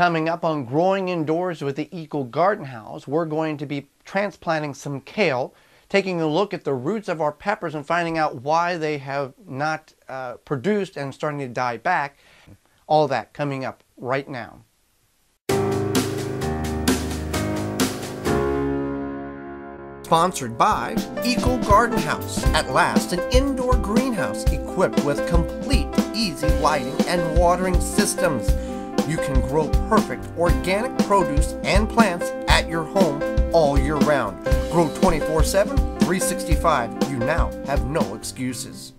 Coming up on Growing Indoors with the Eco Garden House, we're going to be transplanting some kale, taking a look at the roots of our peppers and finding out why they have not uh, produced and starting to die back. All that coming up right now. Sponsored by Eco Garden House. At last, an indoor greenhouse equipped with complete easy lighting and watering systems. You can grow perfect organic produce and plants at your home all year round. Grow 24 7, 365. You now have no excuses.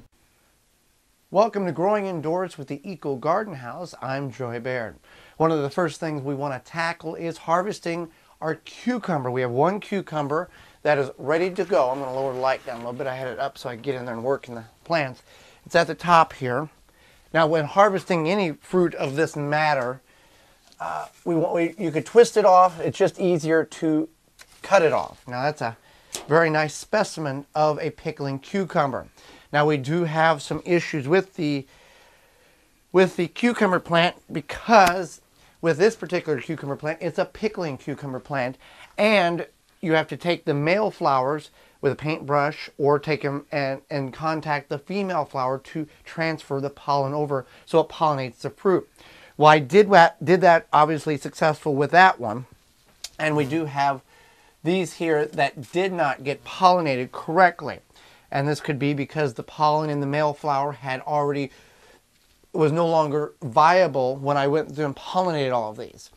Welcome to Growing Indoors with the Eco Garden House. I'm Joey Baird. One of the first things we want to tackle is harvesting our cucumber. We have one cucumber that is ready to go. I'm going to lower the light down a little bit. I had it up so I get in there and work in the plants. It's at the top here. Now, when harvesting any fruit of this matter, uh, we, want, we you could twist it off. It's just easier to cut it off. Now, that's a very nice specimen of a pickling cucumber. Now, we do have some issues with the with the cucumber plant because with this particular cucumber plant, it's a pickling cucumber plant, and you have to take the male flowers with a paintbrush or take them and, and contact the female flower to transfer the pollen over so it pollinates the fruit. Well, I did that, did that obviously successful with that one. And we do have these here that did not get pollinated correctly. And this could be because the pollen in the male flower had already was no longer viable when I went through and pollinated all of these.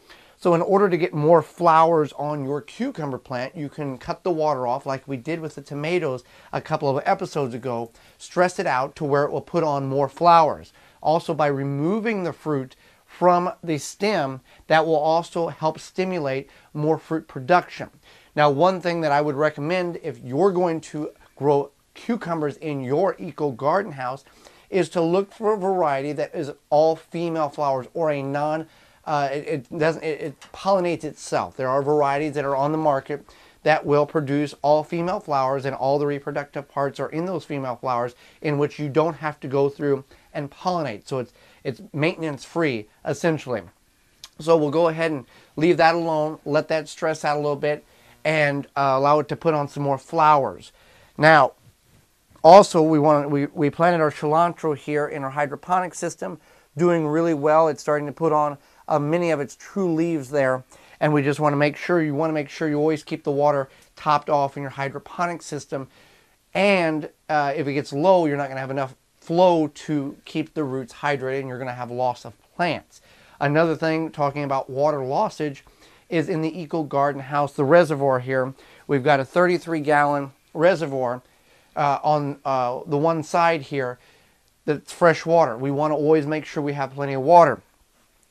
So in order to get more flowers on your cucumber plant, you can cut the water off like we did with the tomatoes a couple of episodes ago, stress it out to where it will put on more flowers. Also by removing the fruit from the stem, that will also help stimulate more fruit production. Now one thing that I would recommend if you're going to grow cucumbers in your eco garden house is to look for a variety that is all female flowers or a non uh, it, it, doesn't it, it pollinates itself. There are varieties that are on the market that will produce all female flowers and all the reproductive parts are in those female flowers in which you don't have to go through and pollinate. So it's it's maintenance free essentially. So we'll go ahead and leave that alone, let that stress out a little bit and uh, allow it to put on some more flowers. Now, also we want we, we planted our cilantro here in our hydroponic system, doing really well. It's starting to put on many of its true leaves there. And we just want to make sure, you want to make sure you always keep the water topped off in your hydroponic system. And uh, if it gets low, you're not going to have enough flow to keep the roots hydrated and you're going to have loss of plants. Another thing, talking about water lossage, is in the Eco Garden House, the reservoir here. We've got a 33 gallon reservoir uh, on uh, the one side here that's fresh water. We want to always make sure we have plenty of water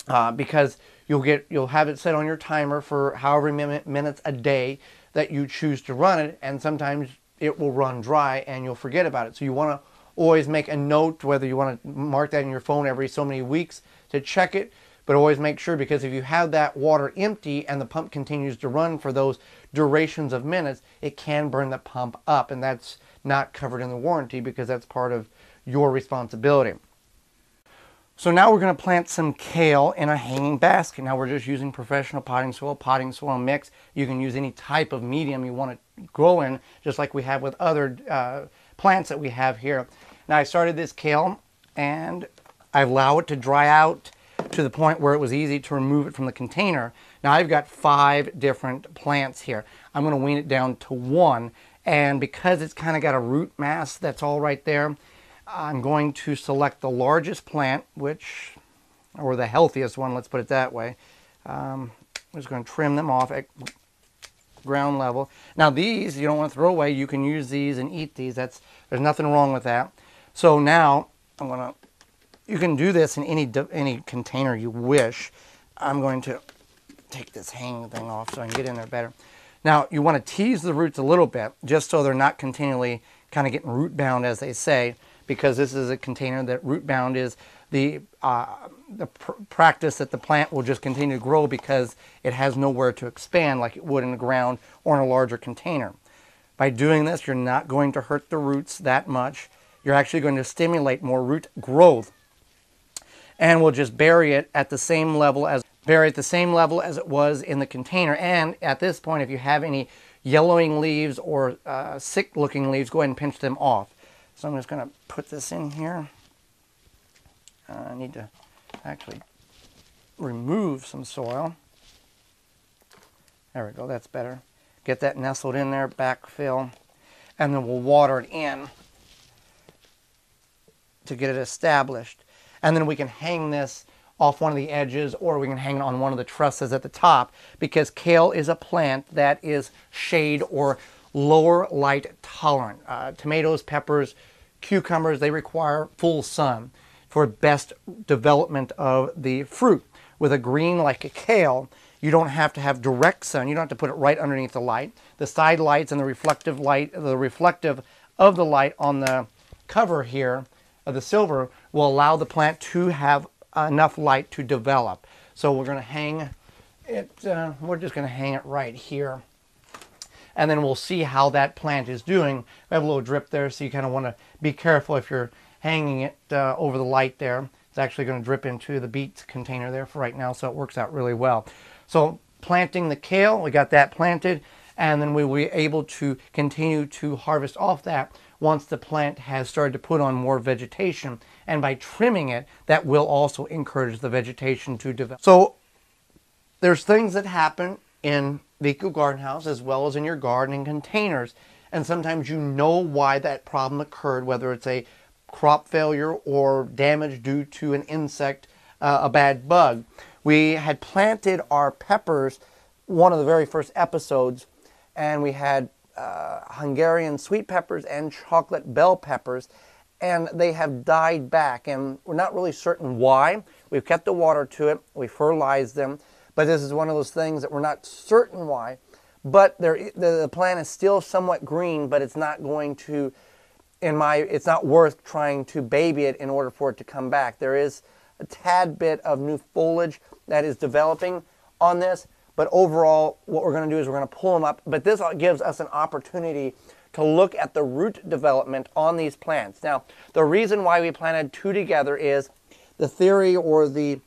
uh, because you'll get you'll have it set on your timer for however many minutes a day that you choose to run it and sometimes it will run dry and you'll forget about it. So you want to always make a note whether you want to mark that in your phone every so many weeks to check it but always make sure because if you have that water empty and the pump continues to run for those durations of minutes it can burn the pump up and that's not covered in the warranty because that's part of your responsibility so now we're going to plant some kale in a hanging basket. Now we're just using professional potting soil, potting soil mix. You can use any type of medium you want to grow in, just like we have with other uh, plants that we have here. Now I started this kale and I allow it to dry out to the point where it was easy to remove it from the container. Now I've got five different plants here. I'm going to wean it down to one and because it's kind of got a root mass that's all right there, I'm going to select the largest plant, which, or the healthiest one, let's put it that way. Um, I'm just going to trim them off at ground level. Now these, you don't want to throw away. You can use these and eat these. That's There's nothing wrong with that. So now, I'm going to, you can do this in any, any container you wish. I'm going to take this hanging thing off so I can get in there better. Now, you want to tease the roots a little bit, just so they're not continually kind of getting root bound, as they say because this is a container that root bound is the, uh, the pr practice that the plant will just continue to grow because it has nowhere to expand like it would in the ground or in a larger container. By doing this, you're not going to hurt the roots that much. You're actually going to stimulate more root growth and we'll just bury it at the same level as bury at the same level as it was in the container. And at this point, if you have any yellowing leaves or uh, sick looking leaves, go ahead and pinch them off. So I'm just going to put this in here. Uh, I need to actually remove some soil. There we go, that's better. Get that nestled in there, backfill, and then we'll water it in to get it established. And then we can hang this off one of the edges or we can hang it on one of the trusses at the top because kale is a plant that is shade or lower light tolerant. Uh, tomatoes, peppers, cucumbers, they require full sun for best development of the fruit. With a green like a kale, you don't have to have direct sun. You don't have to put it right underneath the light. The side lights and the reflective light, the reflective of the light on the cover here of the silver will allow the plant to have enough light to develop. So we're going to hang it, uh, we're just going to hang it right here. And then we'll see how that plant is doing. I have a little drip there, so you kind of want to be careful if you're hanging it uh, over the light there. It's actually going to drip into the beet container there for right now, so it works out really well. So planting the kale, we got that planted, and then we will be able to continue to harvest off that once the plant has started to put on more vegetation. And by trimming it, that will also encourage the vegetation to develop. So there's things that happen in the Eco Garden House as well as in your gardening containers. And sometimes you know why that problem occurred, whether it's a crop failure or damage due to an insect, uh, a bad bug. We had planted our peppers one of the very first episodes, and we had uh, Hungarian sweet peppers and chocolate bell peppers, and they have died back. And we're not really certain why. We've kept the water to it, we fertilized them, but this is one of those things that we're not certain why. But the, the plant is still somewhat green, but it's not going to, in my, it's not worth trying to baby it in order for it to come back. There is a tad bit of new foliage that is developing on this, but overall, what we're going to do is we're going to pull them up. But this gives us an opportunity to look at the root development on these plants. Now, the reason why we planted two together is the theory or the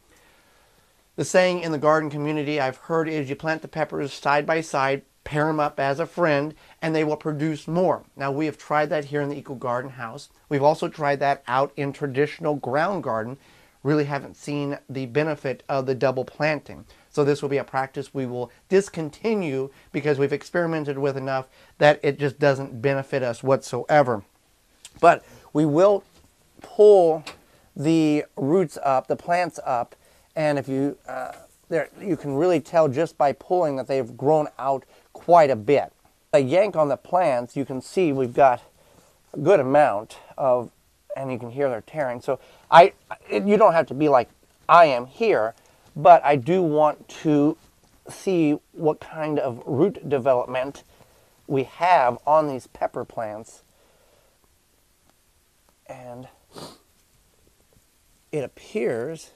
the saying in the garden community I've heard is you plant the peppers side by side, pair them up as a friend, and they will produce more. Now, we have tried that here in the Eco Garden House. We've also tried that out in traditional ground garden. Really haven't seen the benefit of the double planting. So this will be a practice we will discontinue because we've experimented with enough that it just doesn't benefit us whatsoever. But we will pull the roots up, the plants up, and if you uh, there, you can really tell just by pulling that they've grown out quite a bit. A yank on the plants, you can see we've got a good amount of, and you can hear they're tearing. So I, you don't have to be like I am here, but I do want to see what kind of root development we have on these pepper plants. And it appears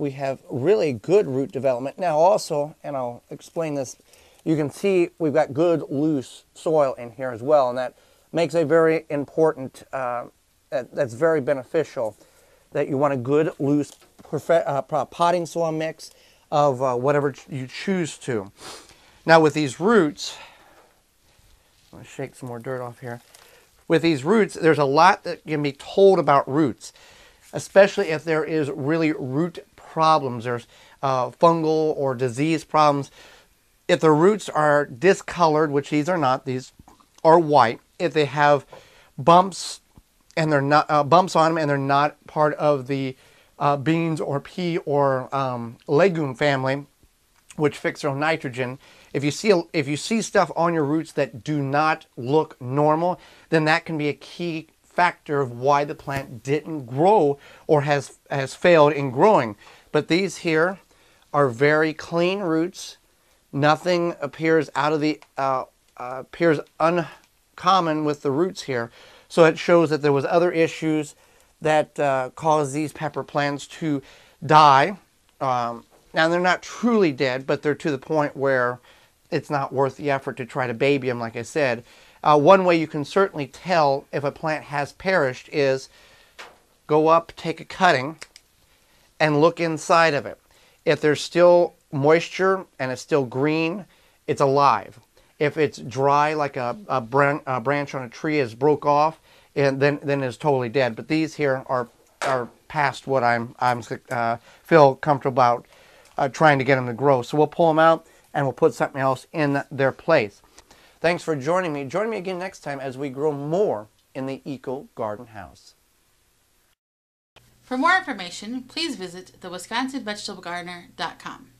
we have really good root development. Now also, and I'll explain this, you can see we've got good loose soil in here as well, and that makes a very important, uh, that's very beneficial that you want a good loose uh, potting soil mix of uh, whatever you choose to. Now with these roots, I'm to shake some more dirt off here. With these roots, there's a lot that can be told about roots, especially if there is really root problems. There's uh, fungal or disease problems. If the roots are discolored, which these are not, these are white. If they have bumps and they're not uh, bumps on them and they're not part of the uh, beans or pea or um, legume family, which fix their own nitrogen. If you see if you see stuff on your roots that do not look normal, then that can be a key factor of why the plant didn't grow or has has failed in growing. But these here are very clean roots. Nothing appears out of the uh, uh, appears uncommon with the roots here. So it shows that there was other issues that uh, caused these pepper plants to die. Um, now they're not truly dead, but they're to the point where it's not worth the effort to try to baby them, like I said. Uh, one way you can certainly tell if a plant has perished is go up, take a cutting, and look inside of it. If there's still moisture and it's still green, it's alive. If it's dry, like a, a, bran- a branch on a tree is broke off, and then then it's totally dead. But these here are are past what I'm I'm uh, feel comfortable about uh, trying to get them to grow. So we'll pull them out and we'll put something else in their place. Thanks for joining me. Join me again next time as we grow more in the Eco Garden House. For more information, please visit thewisconsinvegetablegardener.com.